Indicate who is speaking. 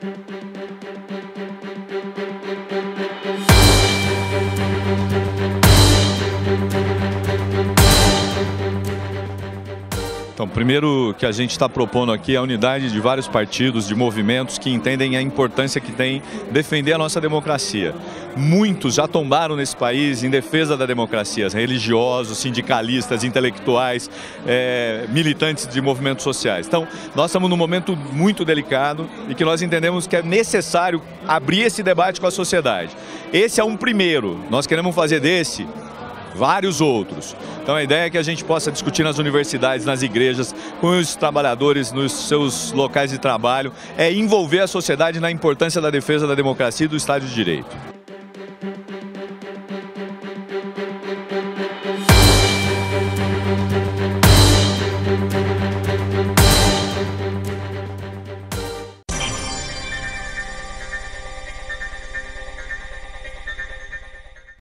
Speaker 1: thank you Então, primeiro que a gente está propondo aqui é a unidade de vários partidos, de movimentos que entendem a importância que tem defender a nossa democracia. Muitos já tombaram nesse país em defesa da democracia, religiosos, sindicalistas, intelectuais, é, militantes de movimentos sociais. Então, nós estamos num momento muito delicado e que nós entendemos que é necessário abrir esse debate com a sociedade. Esse é um primeiro. Nós queremos fazer desse vários outros. Então a ideia é que a gente possa discutir nas universidades, nas igrejas, com os trabalhadores nos seus locais de trabalho, é envolver a sociedade na importância da defesa da democracia e do Estado de Direito.